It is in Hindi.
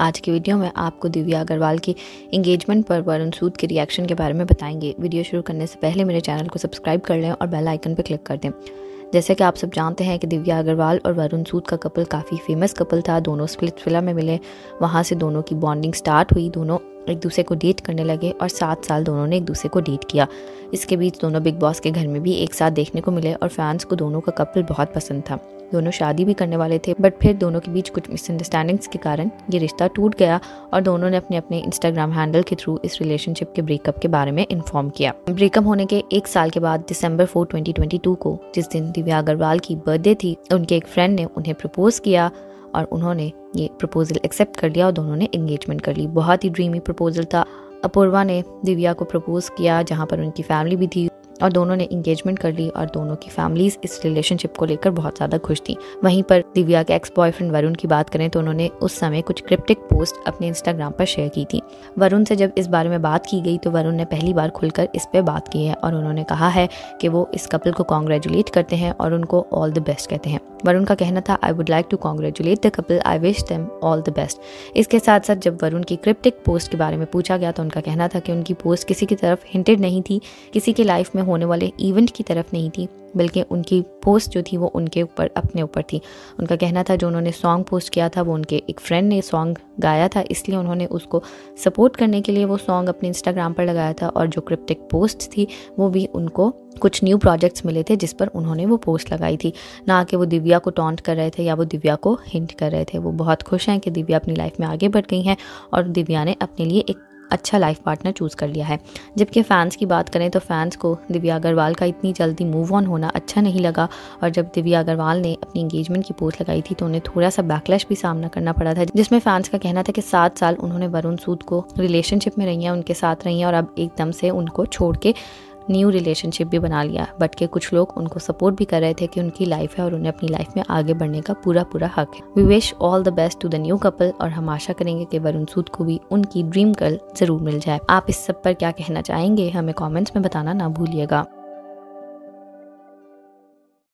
आज की वीडियो में आपको दिव्या अग्रवाल की इंगेजमेंट पर वरुण सूद के रिएक्शन के बारे में बताएँगे। वीडियो शुरू करने से पहले मेरे चैनल को सब्सक्राइब कर लें और बेल आइकन पर क्लिक कर दें। जैसे कि आप सब जानते हैं कि दिव्या अग्रवाल और वरुण सूद का कपल काफ़ी फ़ेमस कपल था। दोनों स्प्लिट फ़िल्म में मिले। वहाँ से दोनों की बॉन्डिंग स्टार्ट हुई। दोनों एक दूसरे को डेट करने लगे और सात साल दोनों ने एक दूसरे को डेट किया। इसके बीच दोनों बिग बॉस के घर में भी एक साथ देखने को मिले और फैंस को दोनों का कपल बहुत पसंद था। दोनों शादी भी करने वाले थे बट फिर दोनों के बीच कुछ मिसअंडरस्टैंडिंग्स के कारण ये रिश्ता टूट गया और दोनों ने अपने अपने इंस्टाग्राम हैंडल के थ्रू इस रिलेशनशिप के ब्रेकअप के बारे में इन्फॉर्म किया। ब्रेकअप होने के एक साल के बाद दिसंबर फोर ट्वेंटी को, जिस दिन दिव्या अग्रवाल की बर्थडे थी, उनके एक फ्रेंड ने उन्हें प्रपोज किया और उन्होंने ये प्रपोजल एक्सेप्ट कर लिया और दोनों ने एंगेजमेंट कर ली। बहुत ही ड्रीमी प्रपोजल था। अपूर्वा ने दिव्या को प्रपोज किया, जहाँ पर उनकी फैमिली भी थी। और दोनों ने इंगेजमेंट कर ली और दोनों की फैमिलीज़ इस रिलेशनशिप को लेकर बहुत ज़्यादा खुश थी। वहीं पर दिव्या के एक्स बॉयफ्रेंड वरुण की बात करें तो उन्होंने उस समय कुछ क्रिप्टिक पोस्ट अपने इंस्टाग्राम पर शेयर की थी। वरुण से जब इस बारे में बात की गई तो वरुण ने पहली बार खुलकर इस पर बात की है और उन्होंने कहा है कि वो इस कपल को कॉन्ग्रेचुलेट करते हैं और उनको ऑल द बेस्ट कहते हैं। वरुण का कहना था I would like to congratulate the couple I wish them all the best इसके साथ साथ जब वरुण की क्रिप्टिक पोस्ट के बारे में पूछा गया तो उनका कहना था कि उनकी पोस्ट किसी की तरफ़ हिंटेड नहीं थी। किसी के लाइफ में होने वाले इवेंट की तरफ़ नहीं थी, बल्कि उनकी पोस्ट जो थी वो उनके ऊपर, अपने ऊपर थी। उनका कहना था, जो उन्होंने सॉन्ग पोस्ट किया था, वो उनके एक फ्रेंड ने सॉन्ग गाया था, इसलिए उन्होंने उसको सपोर्ट करने के लिए वो सॉन्ग अपने इंस्टाग्राम पर लगाया था और जो क्रिप्टिक पोस्ट थी, वो भी उनको कुछ न्यू प्रोजेक्ट्स मिले थे, जिस पर उन्होंने वो पोस्ट लगाई थी। ना कि वो दिव्या को टॉन्ट कर रहे थे या वो दिव्या को हिंट कर रहे थे। वो बहुत खुश हैं कि दिव्या अपनी लाइफ में आगे बढ़ गई हैं और दिव्या ने अपने लिए एक अच्छा लाइफ पार्टनर चूज़ कर लिया है। जबकि फ़ैन्स की बात करें तो फैंस को दिव्या अग्रवाल का इतनी जल्दी मूव ऑन होना अच्छा नहीं लगा और जब दिव्या अग्रवाल ने अपनी इंगेजमेंट की पोस्ट लगाई थी तो उन्हें थोड़ा सा बैकलैश भी सामना करना पड़ा था, जिसमें फैंस का कहना था कि सात साल उन्होंने वरुण सूद को रिलेशनशिप में रही हैं, उनके साथ रही हैं और अब एकदम से उनको छोड़ के न्यू रिलेशनशिप भी बना लिया, बट के कुछ लोग उनको सपोर्ट भी कर रहे थे कि उनकी लाइफ है और उन्हें अपनी लाइफ में आगे बढ़ने का पूरा पूरा हक है। We wish all the best to the new couple और हम आशा करेंगे कि वरुण सूद को भी उनकी ड्रीम गर्ल ज़रूर मिल जाए। आप इस सब पर क्या कहना चाहेंगे, हमें कॉमेंट्स में बताना ना भूलिएगा।